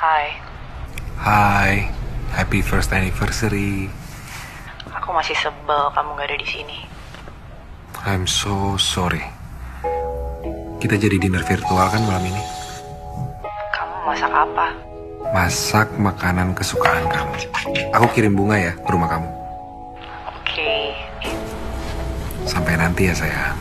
Hai, Hai, happy first anniversary. aku masih sebel kamu gak ada di sini. I'm so sorry. Kita jadi dinner virtual kan malam ini? Kamu masak apa? Masak makanan kesukaan kamu. Aku kirim bunga ya ke rumah kamu. Oke, Sampai nanti ya sayang.